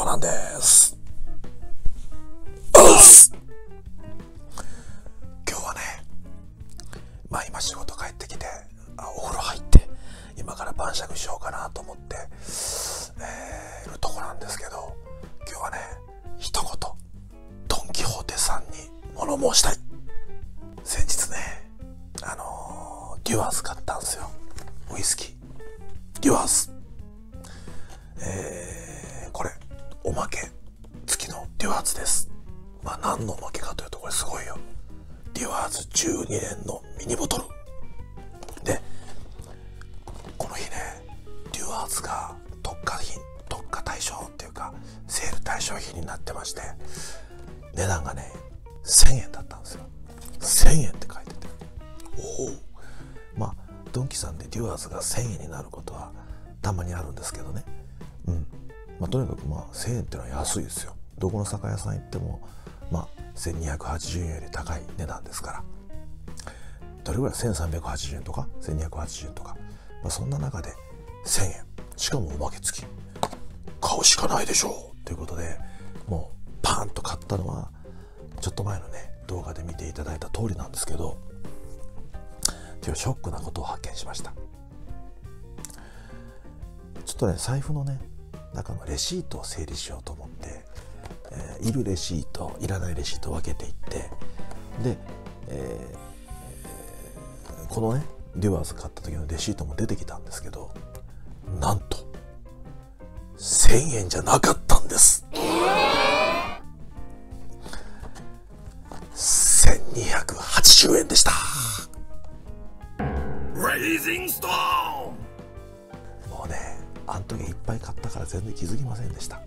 長男です。今日はね、まあ今仕事帰ってきて、あお風呂入って、今から晩酌しようかなと思って、えーいるとこなんですけど、今日はね、一言、ドン・キホーテさんに物申したい。おまけ付きのデュワーズです。まあ何のおまけかというとこれすごいよ。デュアーズ12年のミニボトル。で、この日ね、デュアーズが特価品、特価対象っていうか、セール対象品になってまして、値段がね、1000円だったんですよ。1000円って書いてて。おお。まあ、ドンキさんでデュワーズが1000円になることはたまにあるんですけどね。うん。まあ、とにかくまあ、1000円ってのは安いですよ。どこの酒屋さん行っても、まあ、1280円より高い値段ですから。どれぐらい？1380円とか？1280円とか、まあ、そんな中で1000円。しかもおまけ付き。買うしかないでしょう。ということでもうパーンと買ったのはちょっと前のね動画で見ていただいた通りなんですけど今日ショックなことを発見しました。ちょっとね財布のね中のレシートを整理しようと思って、えーいるレシートいらないレシートを分けていってで、えーこのねデュアーズ買った時のレシートも出てきたんですけどなんと1000円じゃなかった。あの時いっぱい買ったから全然気づきませんでした。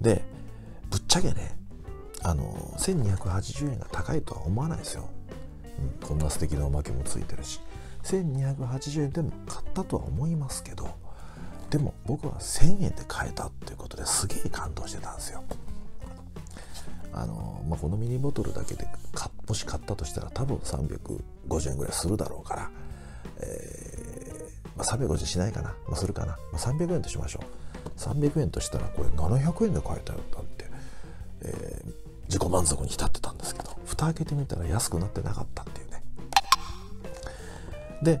でぶっちゃけねあの1280円が高いとは思わないですよ、うん、こんな素敵なおまけもついてるし。1280円でも買ったとは思いますけどでも僕は1000円で買えたっていうことですげえ感動してたんですよ。あの、まあ、このミニボトルだけでもし買ったとしたら多分350円ぐらいするだろうから、えーまあ、350円しないかな、まあ、するかな、まあ、300円としましょう。300円としたらこれ700円で買えたよなんて、えー自己満足に浸ってたんですけど。蓋開けてみたら安くなってなかったっていうね。で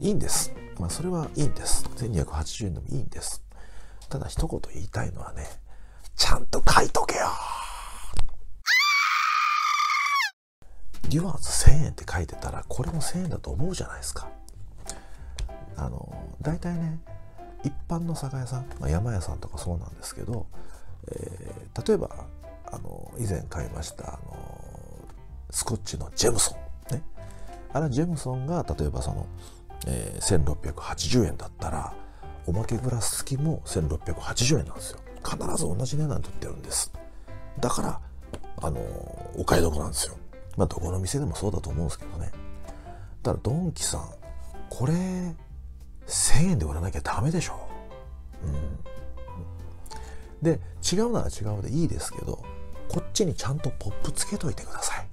いいんです、まあ、それはいいんです。1280円でもいいんです。ただ一言言いたいのはねちゃんと書いとけよ。デュアーズ1000円って書いてたらこれも1000円だと思うじゃないですか。あの大体ね一般の酒屋さん、まあ、山屋さんとかそうなんですけど、えー例えばあの以前買いましたあのスコッチのジェムソンね。あれジェムソンが例えばその、えー1680円だったらおまけグラス付きも1680円なんですよ。必ず同じ値段で売ってるんです。だからあのお買い得なんですよ。まあどこの店でもそうだと思うんですけどね。ただドンキさんこれ1000円で売らなきゃダメでしょ。うん。で違うなら違うでいいですけどこっちにちゃんとポップつけといてください。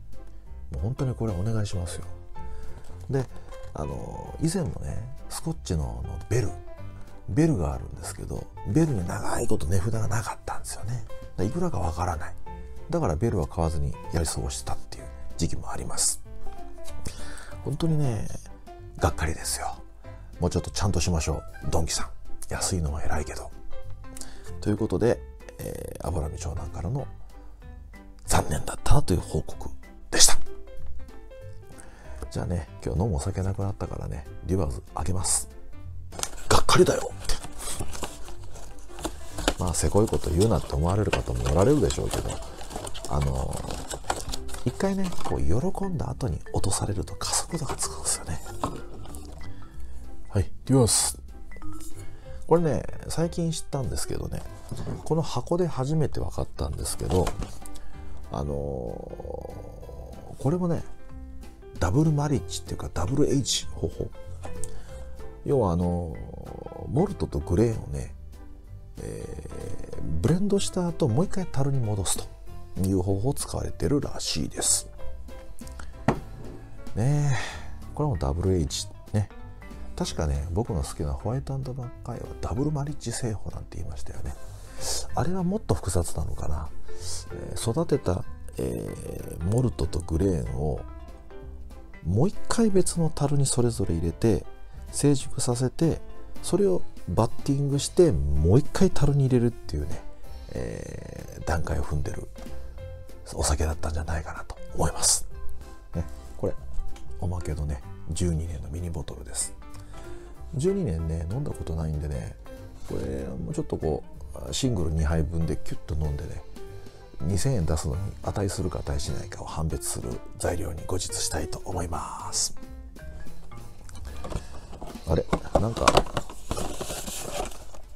もう本当にこれお願いしますよ。であの以前もねスコッチののベルベルがあるんですけどベルに長いこと値札がなかったんですよね。いくらかわからない。だからベルは買わずにやり過ごしてたっていう時期もあります。本当にねがっかりですよ。もうちょっとちゃんとしましょう。ドンキさん。安いのは偉いけど。ということで、えー、油見長男からの残念だったなという報告でした。じゃあね今日飲むお酒なくなったからねリバーズあげます。がっかりだよ。ってまあせこいこと言うなって思われる方もおられるでしょうけどあの一回ねこう喜んだ後に落とされると加速度がつく。はい。リバースこれね最近知ったんですけどねこの箱で初めて分かったんですけどあのーこれもねダブルマリッジっていうかダブル H 方法。要はあのーモルトとグレーをね、えーブレンドした後もう一回樽に戻すという方法使われてるらしいです。ねえ。これもダブル H ね。確かね僕の好きなホワイトマッカイはダブルマリッジ製法なんて言いましたよねあれはもっと複雑なのかな、えー、育てた、えー、モルトとグレーンをもう一回別の樽にそれぞれ入れて成熟させてそれをバッティングしてもう一回樽に入れるっていうね、えー、段階を踏んでるお酒だったんじゃないかなと思います。ね、これおまけのね12年のミニボトルです。12年ね飲んだことないんでねこれもうちょっとこうシングル2杯分でキュッと飲んでね2000円出すのに値するか値しないかを判別する材料に後日したいと思います。あれなんか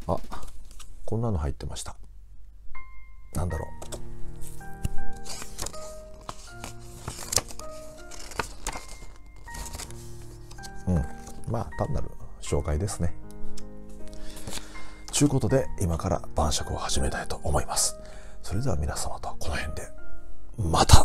あこんなの入ってました。なんだろう。うん。まあ単なる紹介ですね。ちゅうことで今から晩酌を始めたいと思います。それでは皆様とこの辺でまた。